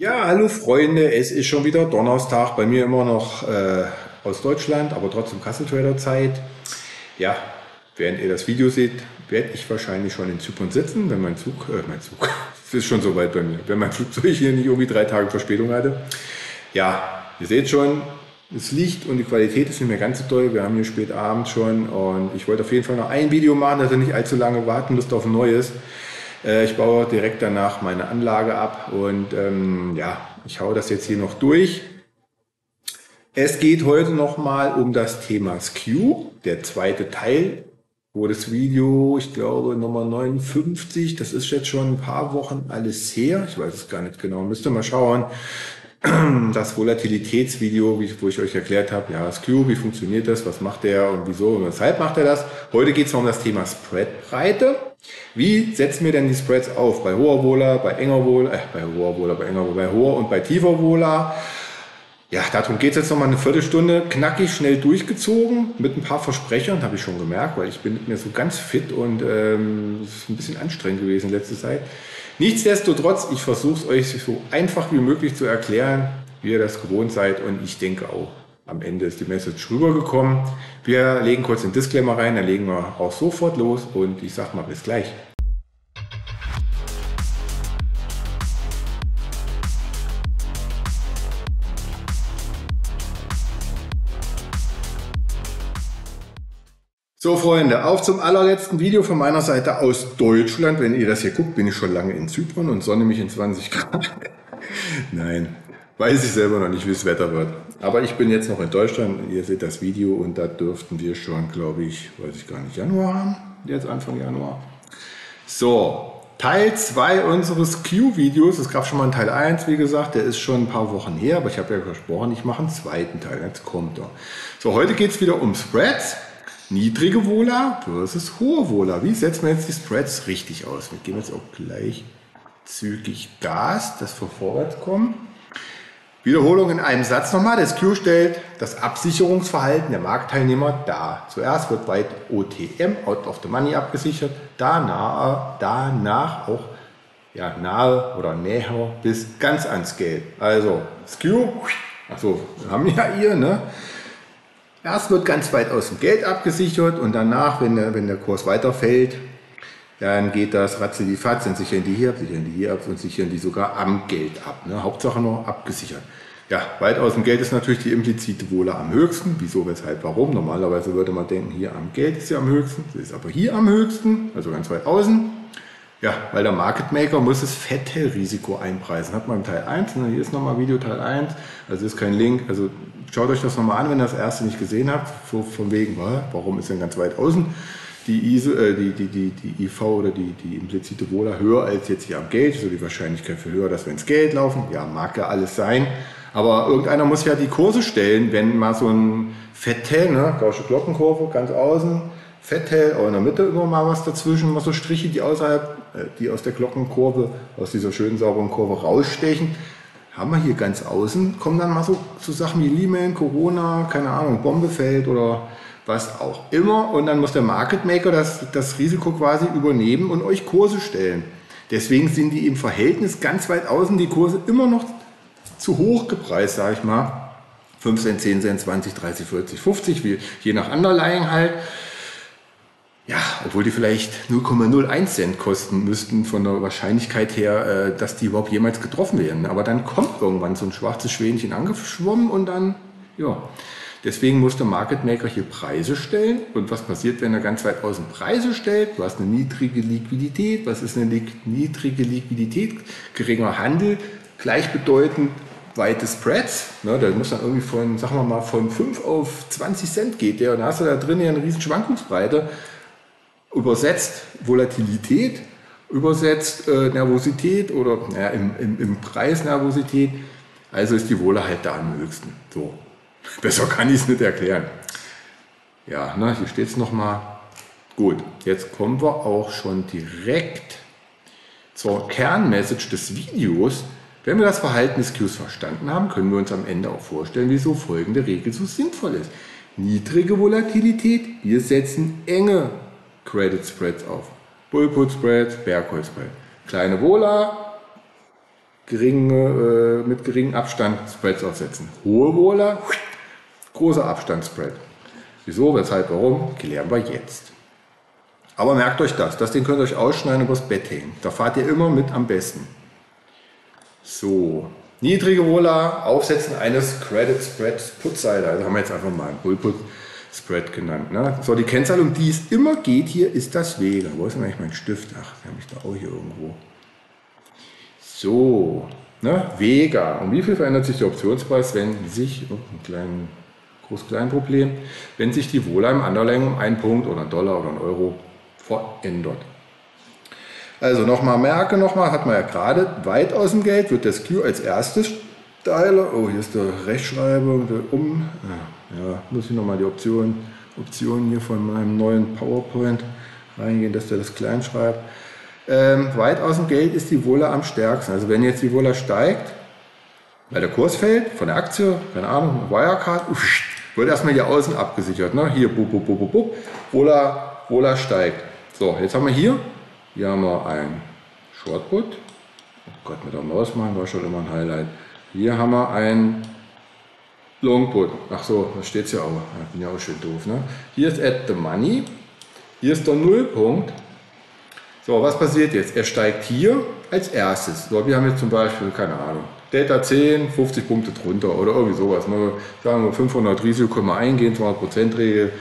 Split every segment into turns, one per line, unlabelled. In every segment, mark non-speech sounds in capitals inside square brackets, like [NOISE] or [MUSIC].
Ja, hallo Freunde, es ist schon wieder Donnerstag, bei mir immer noch äh, aus Deutschland, aber trotzdem Kasseltrader Zeit. Ja, während ihr das Video seht, werde ich wahrscheinlich schon in Zypern sitzen, wenn mein Zug, äh, mein Zug, [LAUGHS] es ist schon soweit bei mir, wenn mein Flugzeug hier nicht irgendwie drei Tage Verspätung hatte. Ja, ihr seht schon, das Licht und die Qualität ist nicht mehr ganz so toll. Wir haben hier spät Abend schon und ich wollte auf jeden Fall noch ein Video machen, dass ihr nicht allzu lange warten müsst auf ein neues. Äh, ich baue direkt danach meine Anlage ab und ähm, ja, ich hau das jetzt hier noch durch. Es geht heute nochmal um das Thema Skew, der zweite Teil, wo das Video, ich glaube Nummer 59, das ist jetzt schon ein paar Wochen alles her, ich weiß es gar nicht genau, müsst ihr mal schauen, [CLEARS THROAT] das Volatilitätsvideo, wo ich euch erklärt habe, ja, Skew, wie funktioniert das, was macht der und wieso und weshalb macht er das. Heute geht es um das Thema Spreadbreite. Wie setzen wir denn die Spreads auf? Bei hoher Wohler, bei enger Wohler, äh, bei hoher Wohler, bei enger Wohler, bei hoher und bei tiefer Wohler. Ja, darum geht es jetzt nochmal eine Viertelstunde, knackig, schnell durchgezogen, mit ein paar Versprechern, habe ich schon gemerkt, weil ich bin nicht mehr so ganz fit und ähm, ist ein bisschen anstrengend gewesen in letzter Zeit. Nichtsdestotrotz, ich versuche es euch so einfach wie möglich zu erklären, wie ihr das gewohnt seid und ich denke auch, am Ende ist die Message rübergekommen. Wir legen kurz den Disclaimer rein, dann legen wir auch sofort los und ich sag mal bis gleich. So Freunde, auf zum allerletzten Video von meiner Seite aus Deutschland. Wenn ihr das hier guckt, bin ich schon lange in Zypern und sonne mich in 20 Grad. [LAUGHS] Nein, weiß ich selber noch nicht, wie das Wetter wird. Aber ich bin jetzt noch in Deutschland. Ihr seht das Video und da dürften wir schon, glaube ich, weiß ich gar nicht, Januar haben. Jetzt Anfang Januar. So, Teil 2 unseres Q-Videos. Es gab schon mal einen Teil 1, wie gesagt. Der ist schon ein paar Wochen her, aber ich habe ja versprochen, ich mache einen zweiten Teil. Jetzt kommt er. So, heute geht es wieder um Spreads. Niedrige Wohler versus hohe Wohler. Wie setzen wir jetzt die Spreads richtig aus? Wir geben jetzt auch gleich zügig Gas, dass wir vorwärts kommen. Wiederholung in einem Satz nochmal. Das Q stellt das Absicherungsverhalten der Marktteilnehmer dar. Zuerst wird weit OTM, Out of the Money, abgesichert, danach, danach auch ja, nahe oder näher bis ganz ans Geld. Also Skew, achso, haben ja hier, ne? Erst wird ganz weit aus dem Geld abgesichert und danach, wenn der, wenn der Kurs weiterfällt, dann geht das Ratze die Fatz und sichern die hier ab, sichern die hier ab und sichern die sogar am Geld ab. Ne? Hauptsache nur abgesichert. Ja, weit aus dem Geld ist natürlich die implizite Wohle am höchsten. Wieso, weshalb, warum? Normalerweise würde man denken, hier am Geld ist sie am höchsten. Sie ist aber hier am höchsten, also ganz weit außen. Ja, weil der Market Maker muss das Fettrisiko einpreisen. Hat man im Teil 1, ne? hier ist nochmal Video Teil 1, also ist kein Link. Also schaut euch das nochmal an, wenn ihr das erste nicht gesehen habt. Von wegen, warum ist denn ganz weit außen? die, ISO, äh, die, die, die, die IV oder die, die implizite Wohler höher als jetzt hier am Geld, so die Wahrscheinlichkeit für höher, dass wir ins Geld laufen. Ja, mag ja alles sein. Aber irgendeiner muss ja die Kurse stellen, wenn mal so ein Fettel, ne, Gausche Glockenkurve, ganz außen, Fettel, aber in der Mitte immer mal was dazwischen, mal so Striche, die außerhalb, äh, die aus der Glockenkurve, aus dieser schönen sauberen Kurve rausstechen. Haben wir hier ganz außen, kommen dann mal so, so Sachen wie Lehman, Corona, keine Ahnung, Bombe fällt oder was auch immer. Und dann muss der Market Maker das, das Risiko quasi übernehmen und euch Kurse stellen. Deswegen sind die im Verhältnis ganz weit außen die Kurse immer noch zu hoch gepreist, sage ich mal. 5 Cent, 10 Cent, 20, 30, 40, 50, wie, je nach Underlying halt. Ja, obwohl die vielleicht 0,01 Cent kosten müssten von der Wahrscheinlichkeit her, äh, dass die überhaupt jemals getroffen werden. Aber dann kommt irgendwann so ein schwarzes Schwänchen angeschwommen und dann, ja. Deswegen muss der Market Maker hier Preise stellen. Und was passiert, wenn er ganz weit außen Preise stellt? Du hast eine niedrige Liquidität. Was ist eine niedrige Liquidität? Geringer Handel, gleichbedeutend weite Spreads. Ne, da muss dann irgendwie von, sagen wir mal, von 5 auf 20 Cent geht der. Und da hast du da drin ja eine riesen Schwankungsbreite. Übersetzt Volatilität, übersetzt äh, Nervosität oder ja, im, im, im Preis Nervosität. Also ist die Wohle halt da am höchsten. So. [LAUGHS] Besser kann ich es nicht erklären. Ja, na, hier steht es nochmal. Gut, jetzt kommen wir auch schon direkt zur Kernmessage des Videos. Wenn wir das Verhalten des Qs verstanden haben, können wir uns am Ende auch vorstellen, wieso folgende Regel so sinnvoll ist. Niedrige Volatilität, wir setzen enge Credit Spreads auf. Bullput Spread, Bear Spread. Kleine Vola, geringe, äh, mit geringem Abstand Spreads aufsetzen. Hohe Wohler, großer Abstandsspread. Wieso, weshalb, warum, klären wir jetzt. Aber merkt euch das, das Ding könnt ihr euch ausschneiden und übers Bett hängen. Da fahrt ihr immer mit am besten. So, niedrige Wohler, Aufsetzen eines Credit Spreads Putseite. Also haben wir jetzt einfach mal einen Bullput Spread genannt. Ne? So, die Kennzahl, um die es immer geht hier, ist das Vega. Wo ist denn eigentlich mein Stift? Ach, den habe ich da auch hier irgendwo. So, ne? Vega. Um wie viel verändert sich der Optionspreis, wenn sich, oh, ein klein, groß-klein Problem, wenn sich die Wohler im Underlying um einen Punkt oder einen Dollar oder einen Euro verändert. Also nochmal merke, nochmal, hat man ja gerade weit aus dem Geld, wird das Q als erstes Teile, oh hier ist der Rechtschreibung, der um, ja, ja muss ich nochmal die Option, Optionen hier von meinem neuen PowerPoint reingehen, dass der das klein schreibt. Ähm, weit aus dem Geld ist die Wohler am stärksten. Also wenn jetzt die Wohler steigt, weil der Kurs fällt von der Aktie, keine Ahnung, Wirecard, uff, wird erstmal hier außen abgesichert. Ne? Hier, bub, bub, bub, bub, Wohler, Wohler steigt. So, jetzt haben wir hier, hier haben wir ein Shortput. Oh Gott, mit der Maus machen war schon immer ein Highlight. Hier haben wir ein Longput. Ach so, da steht es ja auch. Ich bin ja auch schön doof. Ne? Hier ist Add the Money. Hier ist der Nullpunkt. So, was passiert jetzt? Er steigt hier als erstes. So, wir haben jetzt zum Beispiel, keine Ahnung, Delta 10, 50 Punkte drunter oder irgendwie sowas. Ne? Sagen wir 500 Risiko können wir eingehen, 200% Regel,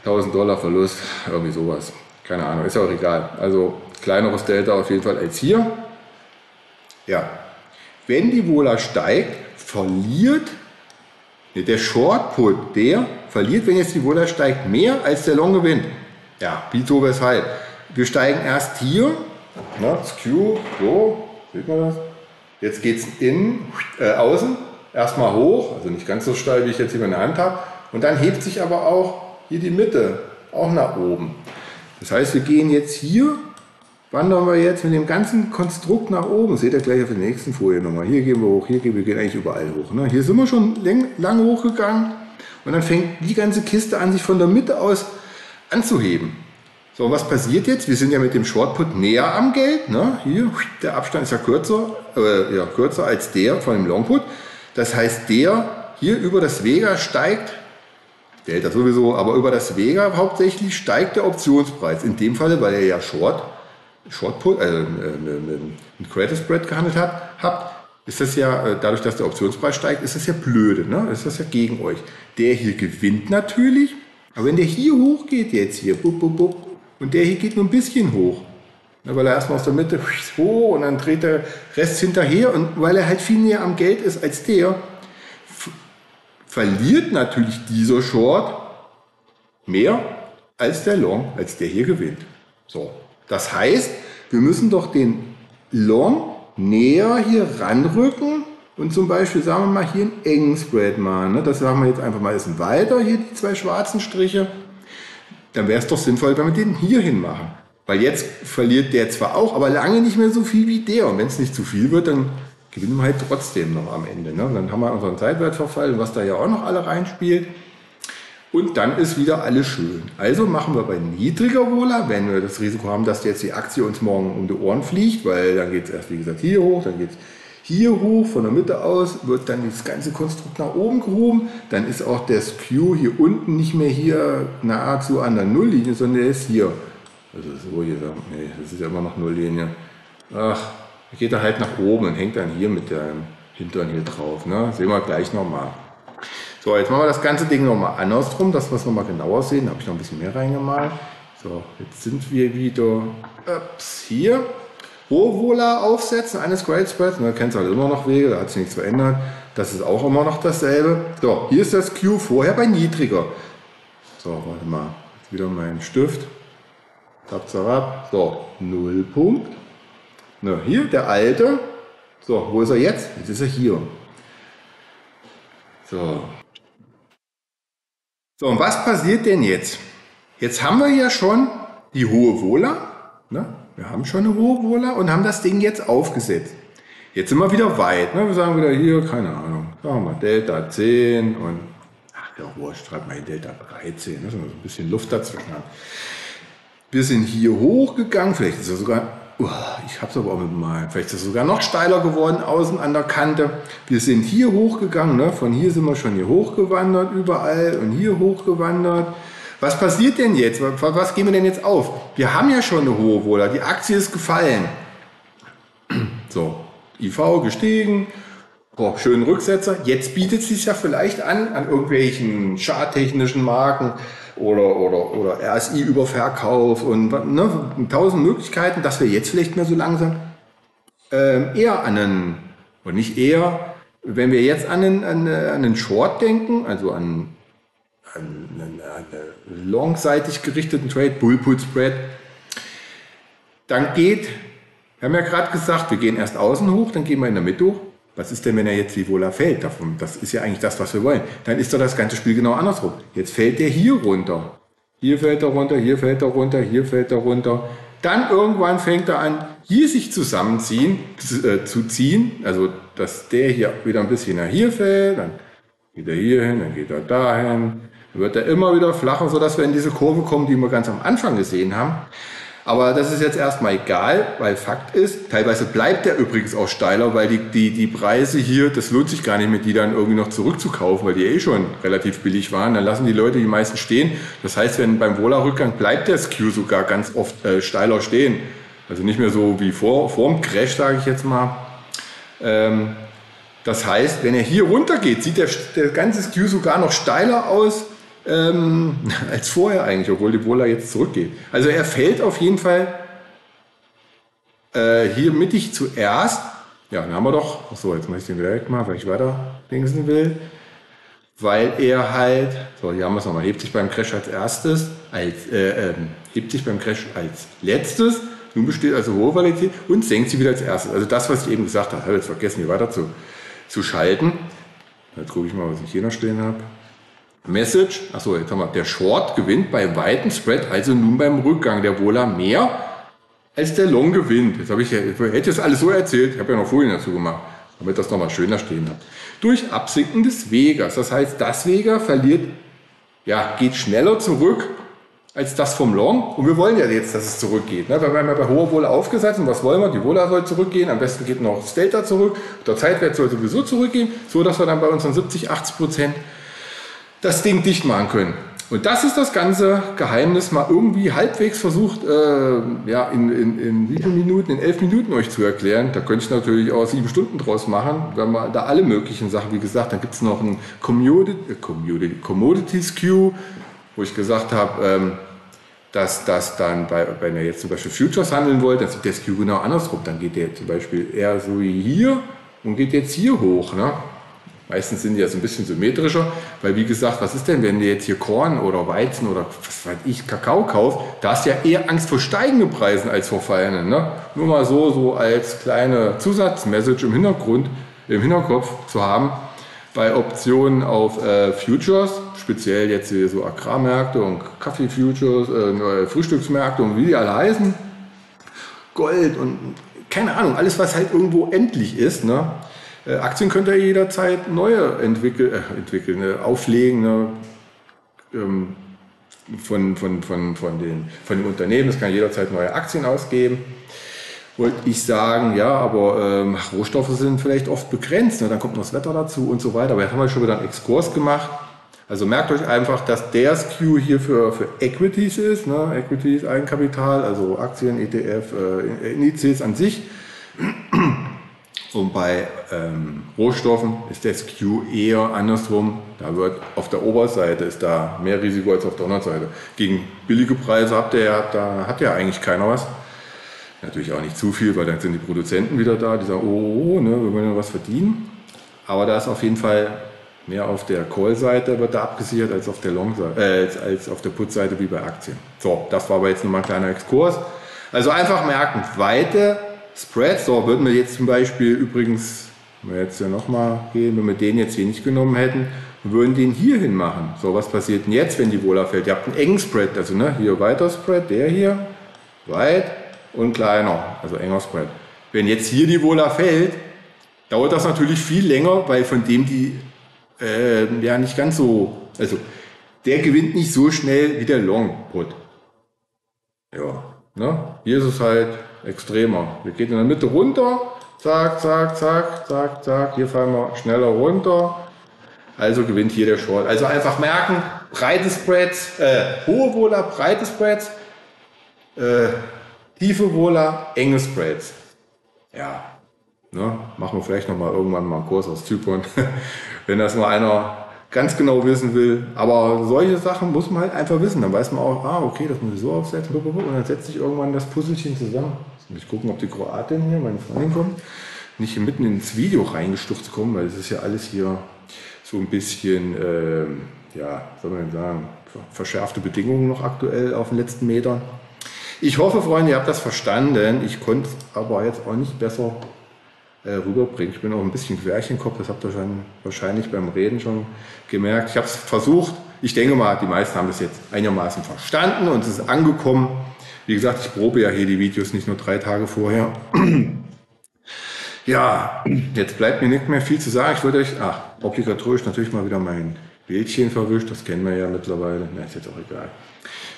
1000 Dollar Verlust, irgendwie sowas. Keine Ahnung, ist ja auch egal. Also kleineres Delta auf jeden Fall als hier. Ja, wenn die Vola steigt, verliert der Short Put, der verliert, wenn jetzt die Vola steigt, mehr als der Long gewinnt. Ja, wieso, weshalb? Wir steigen erst hier, ne, Q, so, sieht man das? Jetzt geht es innen, äh, außen, erstmal hoch, also nicht ganz so steil, wie ich jetzt hier in der Hand habe. Und dann hebt sich aber auch hier die Mitte auch nach oben. Das heißt, wir gehen jetzt hier wandern wir jetzt mit dem ganzen Konstrukt nach oben. Seht ihr gleich auf der nächsten Folie nochmal. Hier gehen wir hoch, hier gehen wir gehen eigentlich überall hoch. Ne? Hier sind wir schon lang, hochgegangen und dann fängt die ganze Kiste an, sich von der Mitte aus anzuheben. So, was passiert jetzt? Wir sind ja mit dem Shortput näher am Geld. Ne? Hier, der Abstand ist ja kürzer, äh, ja, kürzer als der von dem Longput. Das heißt, der hier über das Vega steigt, Delta sowieso, aber über das Vega hauptsächlich steigt der Optionspreis. In dem Falle, weil er ja Short Shortput, also ein Credit Spread gehandelt hat, habt, ist das ja, äh, dadurch, dass der Optionspreis steigt, ist das ja blöde, ne? ist das ja gegen euch. Der hier gewinnt natürlich, aber wenn der hier hochgeht jetzt hier, bup, bup, bup, und der hier geht nur ein bisschen hoch, ne, weil er erstmal aus der Mitte hoch und dann dreht der Rest hinterher und weil er halt viel näher am Geld ist als der, verliert natürlich dieser Short mehr als der Long, als der hier gewinnt. So, das heißt, wir müssen doch den Long näher hier ranrücken und zum Beispiel, sagen wir mal, hier einen engen Spread machen. Ne? Das sagen wir jetzt einfach mal, ist ein weiter, hier die zwei schwarzen Striche. Dann wäre es doch sinnvoll, wenn wir den hier hin machen. Weil jetzt verliert der zwar auch, aber lange nicht mehr so viel wie der. Und wenn es nicht zu viel wird, dann gewinnen wir halt trotzdem noch am Ende. Ne? Dann haben wir unseren Zeitwertverfall, was da ja auch noch alle reinspielt. Und dann ist wieder alles schön. Also machen wir bei niedriger Wohler, wenn wir das Risiko haben, dass jetzt die Aktie uns morgen um die Ohren fliegt, weil dann geht es erst, wie gesagt, hier hoch, dann geht es hier hoch, von der Mitte aus, wird dann das ganze Konstrukt nach oben gehoben. Dann ist auch das Q hier unten nicht mehr hier nahezu an der Nulllinie, sondern der ist hier. Also so hier, nee, das ist ja immer noch Nulllinie. Ach, geht er halt nach oben und hängt dann hier mit dem Hintern hier drauf. Ne? Sehen wir gleich nochmal. So, jetzt machen wir das ganze Ding nochmal andersrum, dass wir es nochmal genauer sehen. Da habe ich noch ein bisschen mehr reingemalt. So, jetzt sind wir wieder ups, hier. Rohwohler aufsetzen eines Great Spreads. Da kennt es halt immer noch Wege, da hat sich nichts verändert. Das ist auch immer noch dasselbe. So, hier ist das Q vorher bei niedriger. So, warte mal. Jetzt wieder mein Stift. Zap, zap, So, Nullpunkt. Na, hier der alte. So, wo ist er jetzt? Jetzt ist er hier. So, so, und was passiert denn jetzt? Jetzt haben wir ja schon die hohe Wohler. Ne? Wir haben schon eine hohe Wohler und haben das Ding jetzt aufgesetzt. Jetzt sind wir wieder weit. Ne? Wir sagen wieder hier, keine Ahnung, sagen wir Delta 10 und, ach ja, wurscht, schreibt mal Delta 13, ne? so ein bisschen Luft dazwischen haben. Wir sind hier hochgegangen, vielleicht ist er sogar ich habe es aber auch mit mal, vielleicht ist es sogar noch steiler geworden außen an der Kante. Wir sind hier hochgegangen, ne? von hier sind wir schon hier hochgewandert überall und hier hochgewandert. Was passiert denn jetzt? Was, gehen wir denn jetzt auf? Wir haben ja schon eine hohe Wohler, die Aktie ist gefallen. [CLEARS THROAT] So, IV gestiegen, Boah, schönen Rücksetzer. Jetzt bietet es sich ja vielleicht an, an irgendwelchen charttechnischen Marken oder, oder, oder RSI-Überverkauf und ne, tausend Möglichkeiten, dass wir jetzt vielleicht mehr so langsam äh, eher an einen, und nicht eher, wenn wir jetzt an einen, an einen Short denken, also an, an, an einen longseitig gerichteten Trade, Bull-Put-Spread, dann geht, wir haben ja gerade gesagt, wir gehen erst außen hoch, dann gehen wir in der Mitte hoch was ist denn, wenn er jetzt wie Vola fällt? Davon, das ist ja eigentlich das, was wir wollen. Dann ist doch das ganze Spiel genau andersrum. Jetzt fällt der hier runter. Hier fällt er runter, hier fällt er runter, hier fällt er runter. Dann irgendwann fängt er an, hier sich zusammenziehen, äh, zu ziehen. Also, dass der hier wieder ein bisschen nach hier fällt, dann geht er hier hin, dann geht er dahin. Dann wird er immer wieder flacher, sodass wir in diese Kurve kommen, die wir ganz am Anfang gesehen haben. Aber das ist jetzt erstmal egal, weil Fakt ist, teilweise bleibt der übrigens auch steiler, weil die, die, die Preise hier, das lohnt sich gar nicht mehr, die dann irgendwie noch zurückzukaufen, weil die eh schon relativ billig waren. Dann lassen die Leute die meisten stehen. Das heißt, wenn beim Wohler-Rückgang bleibt der Skew sogar ganz oft äh, steiler stehen. Also nicht mehr so wie vor, vor dem Crash, sage ich jetzt mal. Ähm, das heißt, wenn er hier runtergeht, sieht der, der ganze Skew sogar noch steiler aus ähm, als vorher eigentlich, obwohl die Bola jetzt zurückgeht. Also er fällt auf jeden Fall äh, hier mittig zuerst. Ja, dann haben wir doch, achso, jetzt muss ich den direkt mal, weil ich weiter dingsen will. Weil er halt, so hier haben wir es nochmal, hebt sich beim Crash als erstes, als, äh, ähm, hebt sich beim Crash als letztes, nun besteht also hohe Volatilität und senkt sie wieder als erstes. Also das, was ich eben gesagt habe, habe ich jetzt vergessen, hier weiter zu, zu schalten. Jetzt gucke ich mal, was ich hier noch stehen habe. Message, achso, jetzt haben wir, der Short gewinnt bei weiten Spread, also nun beim Rückgang der Wohler mehr als der Long gewinnt. Jetzt habe ich, ich hätte das alles so erzählt, ich habe ja noch Folien dazu gemacht, damit das nochmal schöner stehen hat. Durch Absinken des Wegers. Das heißt, das Weger verliert, ja, geht schneller zurück als das vom Long. Und wir wollen ja jetzt, dass es zurückgeht. Ne? Wir haben ja bei hoher Wohle aufgesetzt. Und was wollen wir? Die Wohler soll zurückgehen. Am besten geht noch das Delta zurück. Der Zeitwert soll sowieso zurückgehen, so dass wir dann bei unseren 70, 80 Prozent das Ding dicht machen können. Und das ist das ganze Geheimnis, mal irgendwie halbwegs versucht, äh, ja, in, in, in wie vielen Minuten, in elf Minuten euch zu erklären. Da könnte ich natürlich auch sieben Stunden draus machen, wenn man da alle möglichen Sachen, wie gesagt, dann gibt es noch ein Commodity, äh, Commodity, Commodities Queue, wo ich gesagt habe, ähm, dass das dann, bei, wenn ihr jetzt zum Beispiel Futures handeln wollt, dann sieht der Skew genau andersrum. Dann geht der zum Beispiel eher so wie hier und geht jetzt hier hoch. Ne? Meistens sind die ja so ein bisschen symmetrischer, weil wie gesagt, was ist denn, wenn du jetzt hier Korn oder Weizen oder was weiß ich, Kakao kaufst, da hast du ja eher Angst vor steigenden Preisen als vor fallenden. Ne? Nur mal so, so als kleine Zusatzmessage im Hintergrund, im Hinterkopf zu haben, bei Optionen auf äh, Futures, speziell jetzt hier so Agrarmärkte und Kaffee-Futures, äh, Frühstücksmärkte und wie die alle heißen, Gold und keine Ahnung, alles was halt irgendwo endlich ist, ne? Äh, Aktien könnt ihr jederzeit neue entwickeln, äh, entwickeln äh, auflegen ne? ähm, von, von, von, von, den, von den Unternehmen. Es kann jederzeit neue Aktien ausgeben. Wollte ich sagen, ja, aber ähm, Rohstoffe sind vielleicht oft begrenzt. Ne? Dann kommt noch das Wetter dazu und so weiter. Aber jetzt haben wir schon wieder einen Exkurs gemacht. Also merkt euch einfach, dass der Skew hier für, für Equities ist. Ne? Equities, Eigenkapital, also Aktien, ETF, äh, Indizes an sich. Und bei ähm, Rohstoffen ist der Skew eher andersrum. Da wird auf der Oberseite ist da mehr Risiko als auf der Unterseite. Gegen billige Preise habt ihr ja, da hat ja eigentlich keiner was. Natürlich auch nicht zu viel, weil dann sind die Produzenten wieder da, die sagen, oh, oh, oh ne, wir wollen ja was verdienen. Aber da ist auf jeden Fall mehr auf der Call-Seite wird da abgesichert als auf der Long-Seite, äh, als, als auf der Put-Seite wie bei Aktien. So, das war aber jetzt nochmal ein kleiner Exkurs. Also einfach merken, Weite Spread, so würden wir jetzt zum Beispiel übrigens, wenn wir jetzt ja nochmal gehen, wenn wir den jetzt hier nicht genommen hätten, würden den hier hin machen. So, was passiert denn jetzt, wenn die Wohler fällt? Ihr habt einen engen Spread, also ne, hier weiter Spread, der hier, weit und kleiner, also enger Spread. Wenn jetzt hier die Wohler fällt, dauert das natürlich viel länger, weil von dem die äh, ja nicht ganz so, also der gewinnt nicht so schnell wie der Long Put. Ja, ne? Hier ist es halt extremer. Wir gehen in der Mitte runter, zack, zack, zack, zack, zack. Hier fallen wir schneller runter. Also gewinnt hier der Short. Also einfach merken, breite Spreads, äh, hohe Wohler, breite Spreads, äh, tiefe Wohler, enge Spreads. Ja, ne, machen wir vielleicht noch mal irgendwann mal einen Kurs aus Zypern, [LAUGHS] wenn das mal einer ganz genau wissen will. Aber solche Sachen muss man halt einfach wissen. Dann weiß man auch, ah, okay, das muss ich so aufsetzen. Und dann setzt sich irgendwann das Puzzlechen zusammen. Jetzt muss ich gucken, ob die Kroatin hier, meine Freundin, kommt. Nicht hier mitten ins Video reingestürzt kommen, weil es ist ja alles hier so ein bisschen, äh, ja, soll man sagen, verschärfte Bedingungen noch aktuell auf den letzten Metern. Ich hoffe, Freunde, ihr habt das verstanden. Ich konnte es aber jetzt auch nicht besser äh, rüberbringen. Ich bin auch ein bisschen Querchenkopf, das habt ihr schon wahrscheinlich beim Reden schon gemerkt. Ich habe es versucht. Ich denke mal, die meisten haben es jetzt einigermaßen verstanden und es ist angekommen. Wie gesagt, ich probe ja hier die Videos nicht nur drei Tage vorher. ja, jetzt bleibt mir nicht mehr viel zu sagen. Ich wollte euch, ach, obligatorisch natürlich mal wieder mein Bildchen verwischt. Das kennen wir ja mittlerweile. Na, ist jetzt auch egal.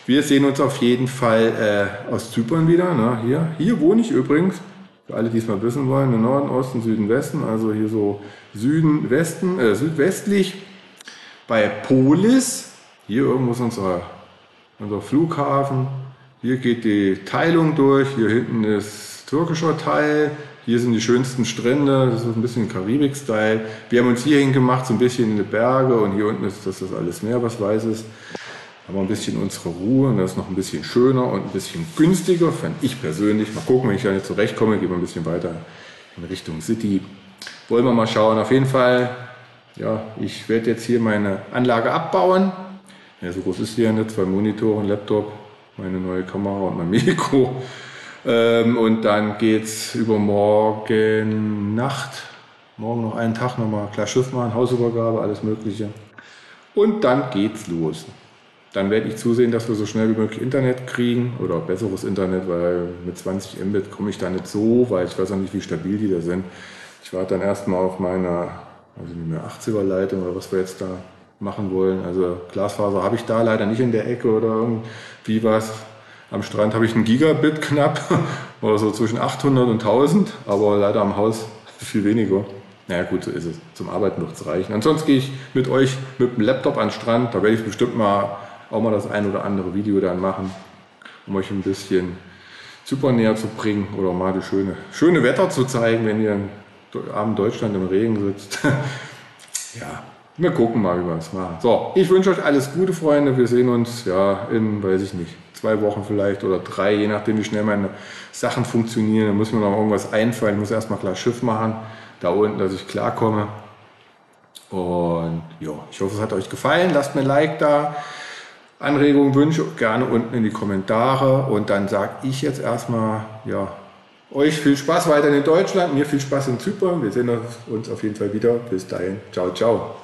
Wir sehen uns auf jeden Fall äh, aus Zypern wieder. Ne? Hier, hier wohne ich übrigens. Für alle, die es mal wissen wollen, im Norden, Osten, Süden, Westen, also hier so Süden, Westen, äh, südwestlich bei Polis. Hier irgendwo ist unser, unser Flughafen. Hier geht die Teilung durch. Hier hinten ist türkischer Teil. Hier sind die schönsten Strände. Das ist ein bisschen Karibik-Style. Wir haben uns hier hingemacht, so ein bisschen in die Berge. Und hier unten ist das, das alles Meer, was weiß ist haben wir ein bisschen unsere Ruhe und das ist noch ein bisschen schöner und ein bisschen günstiger, fand ich persönlich. Mal gucken, wenn ich da nicht zurechtkomme, gehen wir ein bisschen weiter in Richtung City. Wollen wir mal schauen. Auf jeden Fall, ja, ich werde jetzt hier meine Anlage abbauen. Ja, so groß ist sie ja nicht, zwei Monitore, ein Laptop, meine neue Kamera und mein [LAUGHS] Mikro. Ähm, und dann geht es übermorgen Nacht, morgen noch einen Tag nochmal klar Schiff machen, Hausübergabe, alles Mögliche. Und dann geht's los. Dann werde ich zusehen, dass wir so schnell wie möglich Internet kriegen oder besseres Internet, weil mit 20 Mbit komme ich da nicht so weit. Ich weiß auch nicht, wie stabil die da sind. Ich warte dann erstmal auf meine, also mehr 80er Leitung oder was wir jetzt da machen wollen. Also Glasfaser habe ich da leider nicht in der Ecke oder irgendwie was. Am Strand habe ich einen Gigabit knapp [LAUGHS] oder so zwischen 800 und 1000, aber leider am Haus [LAUGHS] viel weniger. Naja gut, so ist es. Zum Arbeiten wird es reichen. Ansonsten gehe ich mit euch mit dem Laptop an den Strand. Da werde ich bestimmt mal auch mal das ein oder andere Video dann machen, um euch ein bisschen Zypern näher zu bringen oder mal das schöne, schöne Wetter zu zeigen, wenn ihr Abend Deutschland im Regen sitzt. [LAUGHS] ja, wir gucken mal, wie wir es machen. So, ich wünsche euch alles Gute, Freunde. Wir sehen uns ja in, weiß ich nicht, zwei Wochen vielleicht oder drei, je nachdem, wie schnell meine Sachen funktionieren. Da muss mir noch irgendwas einfallen. Ich muss erstmal klar Schiff machen, da unten, dass ich klarkomme. Und ja, ich hoffe, es hat euch gefallen. Lasst mir ein Like da. Anregungen, Wünsche gerne unten in die Kommentare. Und dann sage ich jetzt erstmal, ja, euch viel Spaß weiter in Deutschland, mir viel Spaß in Zypern. Wir sehen uns auf jeden Fall wieder. Bis dahin. Ciao, ciao.